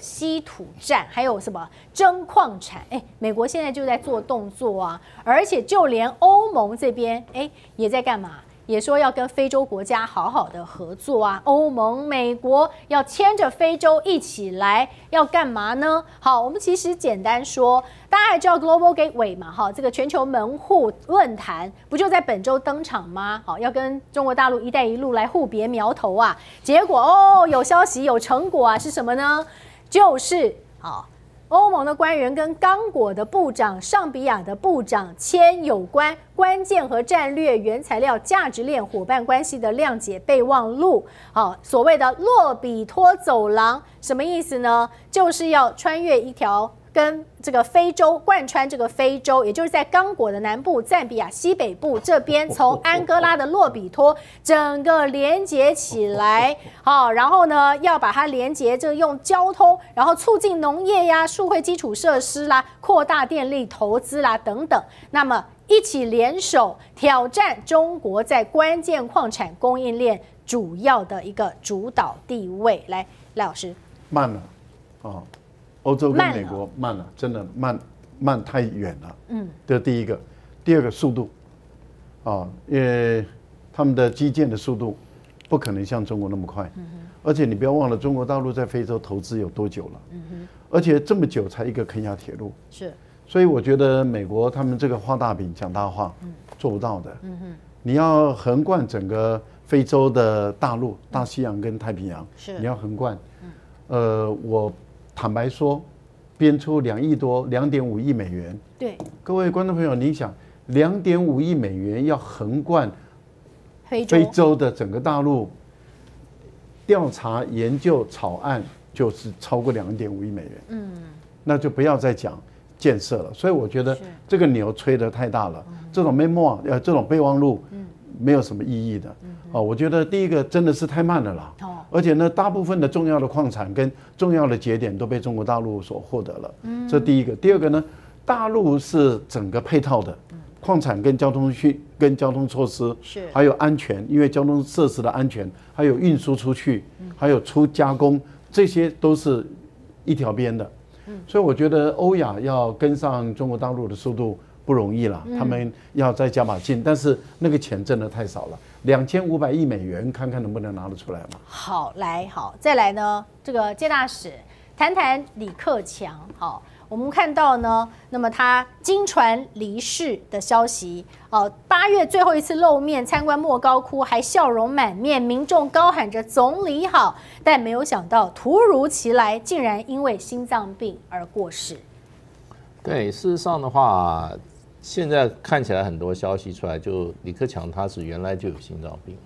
稀土战，还有什么争矿产？哎，美国现在就在做动作啊，而且就连欧盟这边，哎，也在干嘛？也说要跟非洲国家好好的合作啊。欧盟、美国要牵着非洲一起来，要干嘛呢？好，我们其实简单说，大家还知道 Global Gateway 嘛？哈，这个全球门户论坛不就在本周登场吗？好，要跟中国大陆“一带一路”来互别苗头啊。结果哦，有消息，有成果啊，是什么呢？就是啊，欧盟的官员跟刚果的部长、上比亚的部长签有关关键和战略原材料价值链伙伴关系的谅解备忘录。好，所谓的洛比托走廊什么意思呢？就是要穿越一条。跟这个非洲贯穿这个非洲，也就是在刚果的南部、赞比亚西北部这边，从安哥拉的洛比托整个连接起来，好，然后呢，要把它连接，这用交通，然后促进农业呀、数会基础设施啦、扩大电力投资啦等等，那么一起联手挑战中国在关键矿产供应链主要的一个主导地位。来，赖老师，慢了，哦。欧洲跟美国慢了，真的慢慢太远了。嗯，这第一个，第二个速度，啊，因为他们的基建的速度不可能像中国那么快。嗯而且你不要忘了，中国大陆在非洲投资有多久了？嗯哼。而且这么久才一个肯亚铁路。是。所以我觉得美国他们这个画大饼讲大话，做不到的。嗯哼。你要横贯整个非洲的大陆、大西洋跟太平洋。是。你要横贯。嗯。呃，我。坦白说，编出两亿多、两点五亿美元。对，各位观众朋友，你想，两点五亿美元要横贯非洲的整个大陆，调查研究草案就是超过两点五亿美元。嗯，那就不要再讲建设了。所以我觉得这个牛吹得太大了。这种 memo 呃，这种备忘录，没有什么意义的。哦，我觉得第一个真的是太慢了啦。哦，而且呢，大部分的重要的矿产跟重要的节点都被中国大陆所获得了。嗯，这第一个。第二个呢，大陆是整个配套的，矿产跟交通去跟交通措施是，还有安全，因为交通设施的安全，还有运输出去，还有出加工，这些都是一条边的。嗯，所以我觉得欧亚要跟上中国大陆的速度。不容易了，他们要再加把劲，但是那个钱挣的太少了，两千五百亿美元，看看能不能拿得出来嘛？好，来，好，再来呢？这个接大使谈谈李克强。好，我们看到呢，那么他经传离世的消息，哦，八月最后一次露面参观莫高窟，还笑容满面，民众高喊着“总理好”，但没有想到突如其来，竟然因为心脏病而过世。对，事实上的话。现在看起来很多消息出来，就李克强他是原来就有心脏病，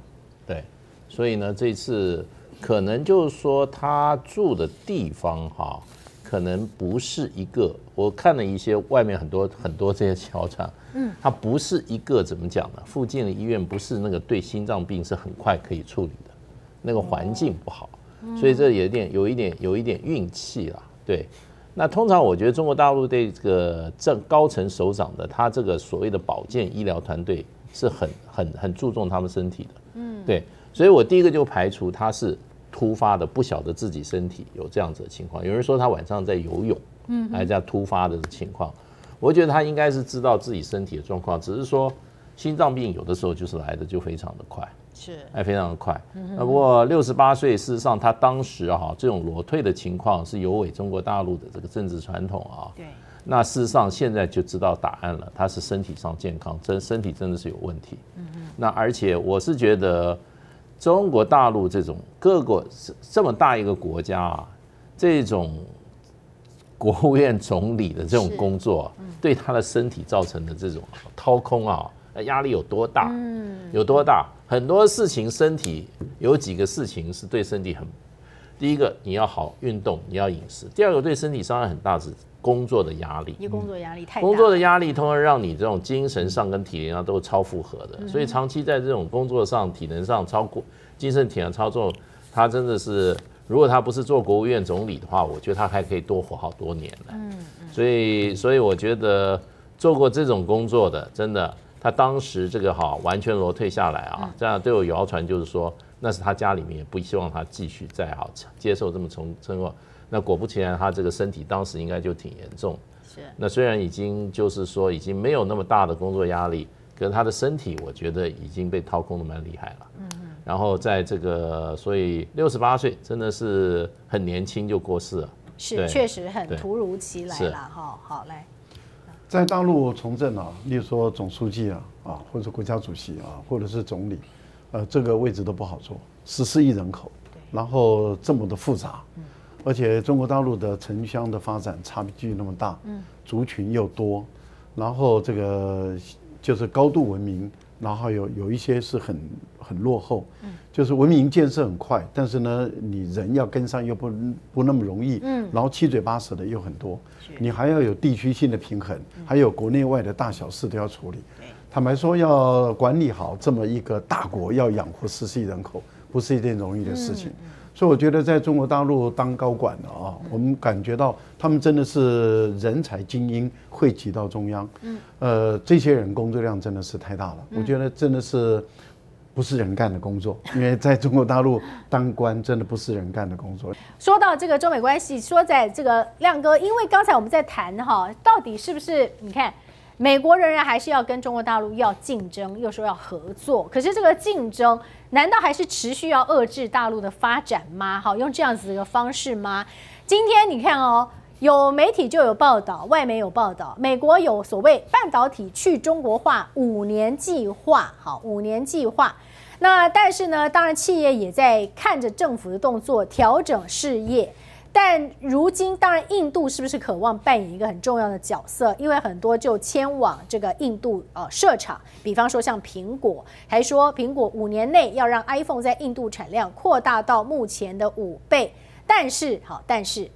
对，所以呢，这次可能就是说他住的地方哈，可能不是一个，我看了一些外面很多很多这些小场，嗯，他不是一个怎么讲呢？附近的医院不是那个对心脏病是很快可以处理的，那个环境不好，所以这有点有一点有一点运气啦，对。那通常我觉得中国大陆对这个正高层首长的他这个所谓的保健医疗团队是很很很注重他们身体的，嗯，对，所以我第一个就排除他是突发的，不晓得自己身体有这样子的情况。有人说他晚上在游泳，嗯，还在突发的情况，我觉得他应该是知道自己身体的状况，只是说心脏病有的时候就是来的就非常的快。是，哎非常的快。那不过六十八岁，事实上他当时啊，这种裸退的情况是有违中国大陆的这个政治传统啊。对。那事实上现在就知道答案了，他是身体上健康，真身体真的是有问题。嗯嗯。那而且我是觉得，中国大陆这种各国这么大一个国家啊，这种国务院总理的这种工作，对他的身体造成的这种掏空啊。压力有多大？嗯，有多大？很多事情，身体有几个事情是对身体很。第一个，你要好运动，你要饮食。第二个，对身体伤害很大是工作的压力。你工作压力太。工作的压力通常让你这种精神上跟体能上都超负荷的，所以长期在这种工作上、体能上超过精神体能操作，他真的是，如果他不是做国务院总理的话，我觉得他还可以多活好多年呢。嗯嗯。所以，所以我觉得做过这种工作的，真的。他当时这个哈完全裸退下来啊，这样都有谣传，就是说那是他家里面也不希望他继续再好接受这么重生活。那果不其然，他这个身体当时应该就挺严重。是。那虽然已经就是说已经没有那么大的工作压力，可是他的身体我觉得已经被掏空的蛮厉害了。嗯嗯。然后在这个，所以六十八岁真的是很年轻就过世了。是，确实很突如其来了哈。好，来。在大陆从政啊，例如说总书记啊，啊，或者是国家主席啊，或者是总理，呃，这个位置都不好做。十四亿人口，然后这么的复杂，而且中国大陆的城乡的发展差距那么大，族群又多，然后这个就是高度文明，然后有有一些是很很落后，嗯。就是文明建设很快，但是呢，你人要跟上又不不那么容易，嗯。然后七嘴八舌的又很多。你还要有地区性的平衡，还有国内外的大小事都要处理。坦白说，要管理好这么一个大国，要养活十四亿人口，不是一件容易的事情。所以我觉得，在中国大陆当高管的啊，我们感觉到他们真的是人才精英汇集到中央。嗯，呃，这些人工作量真的是太大了。我觉得真的是。不是人干的工作，因为在中国大陆当官真的不是人干的工作。说到这个中美关系，说在这个亮哥，因为刚才我们在谈哈，到底是不是你看，美国仍然还是要跟中国大陆要竞争，又说要合作，可是这个竞争难道还是持续要遏制大陆的发展吗？好，用这样子的一个方式吗？今天你看哦，有媒体就有报道，外媒有报道，美国有所谓半导体去中国化五年计划，好，五年计划。那但是呢，当然企业也在看着政府的动作调整事业，但如今当然印度是不是渴望扮演一个很重要的角色？因为很多就迁往这个印度呃设厂，比方说像苹果，还说苹果五年内要让 iPhone 在印度产量扩大到目前的五倍，但是好，但是。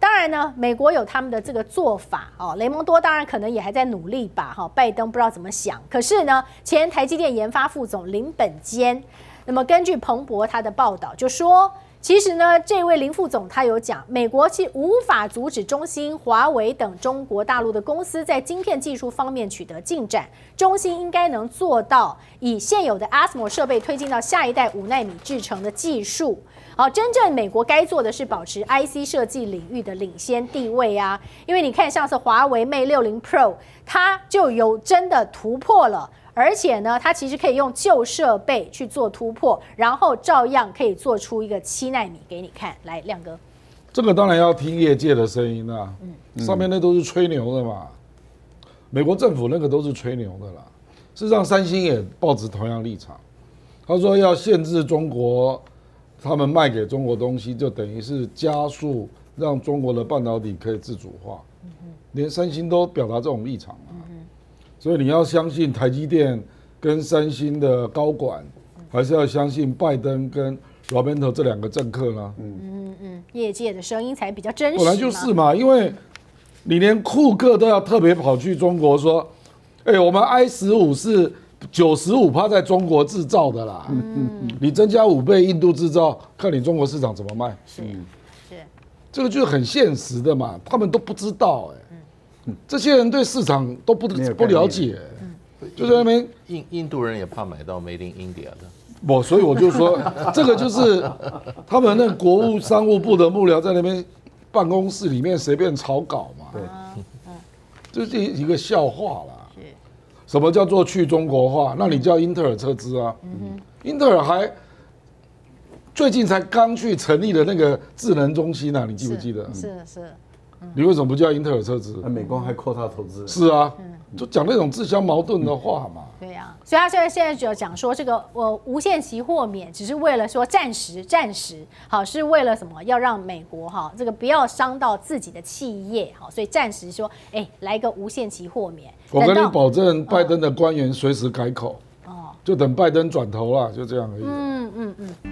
当然呢，美国有他们的这个做法哦。雷蒙多当然可能也还在努力吧，哈。拜登不知道怎么想。可是呢，前台积电研发副总林本坚，那么根据彭博他的报道就说，其实呢，这位林副总他有讲，美国其无法阻止中兴、华为等中国大陆的公司在晶片技术方面取得进展。中兴应该能做到以现有的 ASML 设备推进到下一代五纳米制程的技术。好，真正美国该做的是保持 IC 设计领域的领先地位啊，因为你看，像是华为 Mate 六零 Pro，它就有真的突破了，而且呢，它其实可以用旧设备去做突破，然后照样可以做出一个七纳米给你看。来，亮哥，这个当然要听业界的声音啊，嗯，上面那都是吹牛的嘛，美国政府那个都是吹牛的啦。事实上，三星也抱持同样立场，他说要限制中国。他们卖给中国东西，就等于是加速让中国的半导体可以自主化，连三星都表达这种立场嘛。所以你要相信台积电跟三星的高管，还是要相信拜登跟 Roberto 这两个政客呢？嗯嗯嗯，业界的声音才比较真实。本来就是嘛，因为你连库克都要特别跑去中国说：“哎，我们 i 十五是。”九十五趴在中国制造的啦，嗯嗯你增加五倍印度制造，看你中国市场怎么卖。是是，这个就是很现实的嘛，他们都不知道哎，这些人对市场都不不了解，就在那边印印度人也怕买到 Made in India 的，不，所以我就说 这个就是他们那国务商务部的幕僚在那边办公室里面随便草稿嘛，对，这是一个笑话啦。什么叫做去中国化？那你叫英特尔撤资啊？英特尔还最近才刚去成立的那个智能中心呢，你记不记得？是是。你为什么不叫英特尔撤资？那美光还扩大投资。是啊，就讲那种自相矛盾的话嘛。对呀，所以他现在现在就要讲说，这个我无限期豁免只是为了说暂时暂时好，是为了什么？要让美国哈这个不要伤到自己的企业好，所以暂时说，哎，来个无限期豁免。我跟你保证，拜登的官员随时改口。就等拜登转头了，就这样而已。嗯嗯嗯，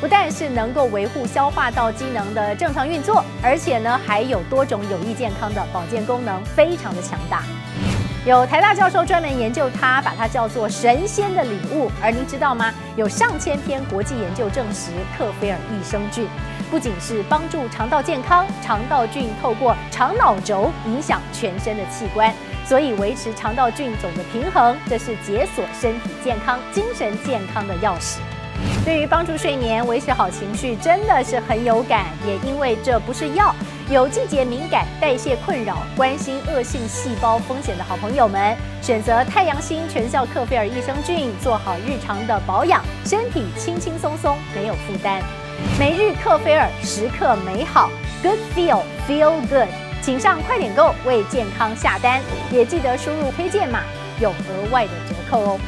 不但是能够维护消化道机能的正常运作，而且呢还有多种有益健康的保健功能，非常的强大。有台大教授专门研究它，把它叫做神仙的礼物。而您知道吗？有上千篇国际研究证实，克菲尔益生菌不仅是帮助肠道健康，肠道菌透过肠脑轴影响全身的器官，所以维持肠道菌种的平衡，这是解锁身体健康、精神健康的钥匙。对于帮助睡眠、维持好情绪，真的是很有感。也因为这不是药。有季节敏感、代谢困扰、关心恶性细胞风险的好朋友们，选择太阳星全效克菲尔益生菌，做好日常的保养，身体轻轻松松，没有负担。每日克菲尔，时刻美好，Good feel feel good，请上快点购为健康下单，也记得输入推荐码，有额外的折扣哦。